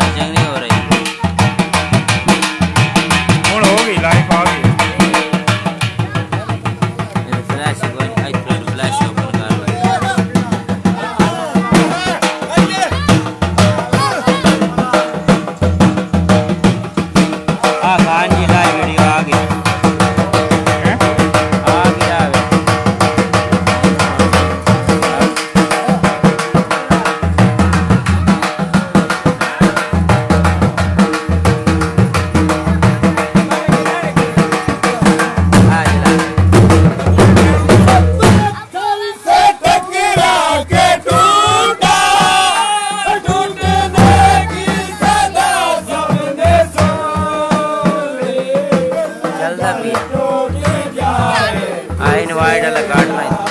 surgery हो रही ಕಾಡ್ತಾ ಇತ್ತು